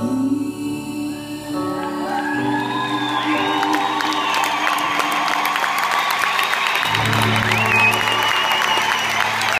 Oh.